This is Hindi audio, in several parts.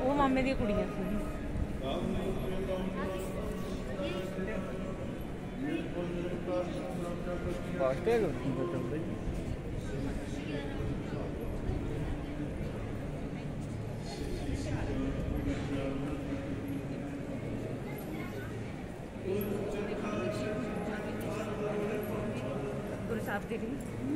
ਉਹ ਮਾਮੇ ਦੀਆਂ ਕੁੜੀਆਂ ਸੀ ਬਾਸਟੇ ਚੱਲਦੇ गुरु साहब के लिए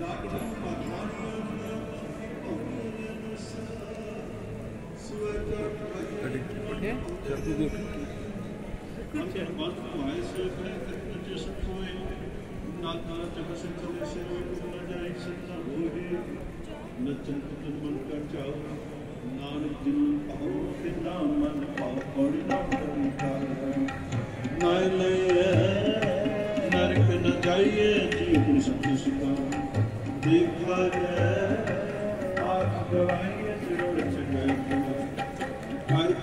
देखा जाए आप गवाएँ।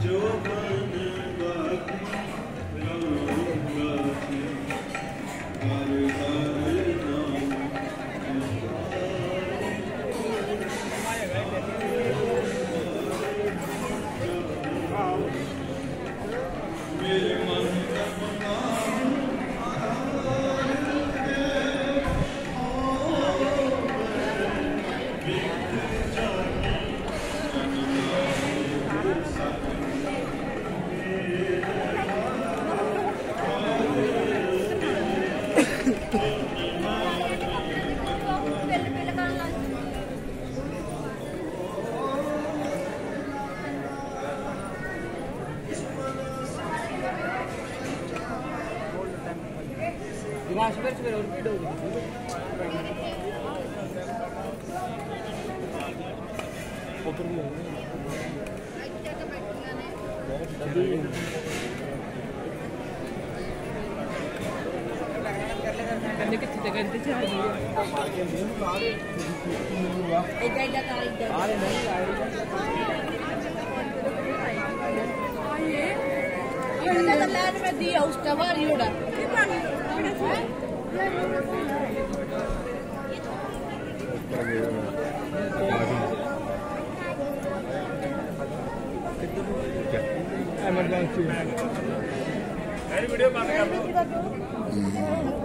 Joker. दिया उस टवार योड़ा एमरजेंसी वीडियो बंद कर दो